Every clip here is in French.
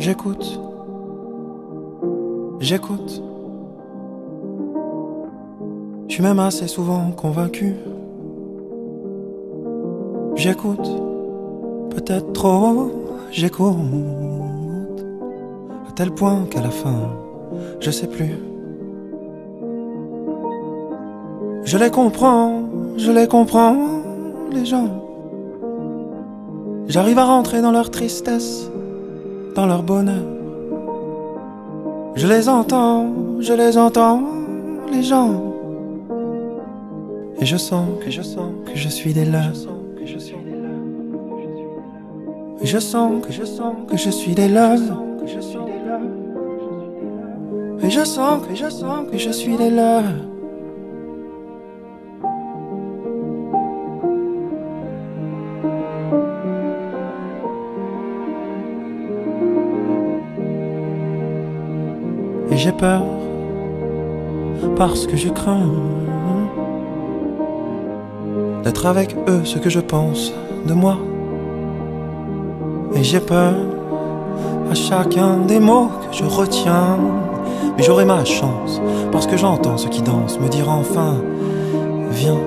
J'écoute. J'écoute. Je suis même assez souvent convaincu. J'écoute. Peut-être trop, j'écoute. À tel point qu'à la fin, je sais plus. Je les comprends, je les comprends, les gens. J'arrive à rentrer dans leur tristesse, dans leur bonheur. Je les entends, je les entends, les gens. Et je sens que je sens que je suis des leurs. Et je sens que je sens que je suis des leurs. Et je sens que je sens que je suis des leurs. J'ai peur parce que je crains d'être avec eux ce que je pense de moi. Et j'ai peur à chacun des mots que je retiens. Mais j'aurai ma chance parce que j'entends ceux qui dansent me dire enfin, viens.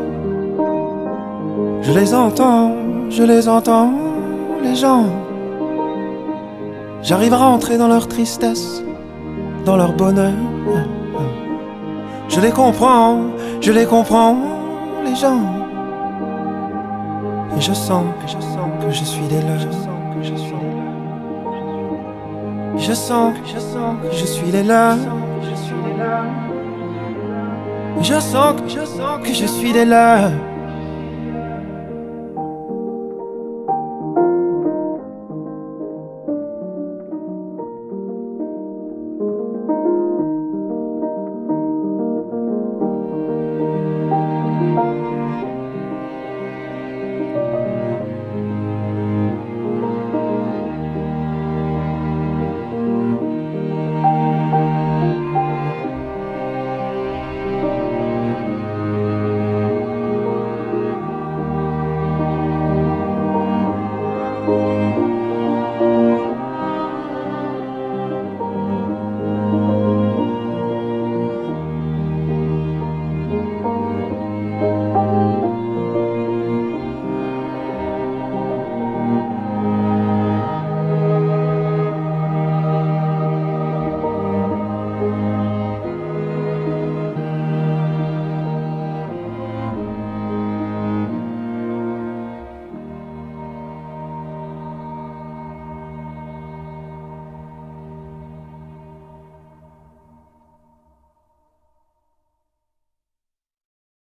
Je les entends, je les entends, les gens. J'arrive à rentrer dans leur tristesse, dans leur bonheur. Je les comprends, je les comprends, les gens. Et je sens que je sens que je suis des leurs. Je sens que je suis des leurs. Je sens je sens que je suis des leurs.